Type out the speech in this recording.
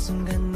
순간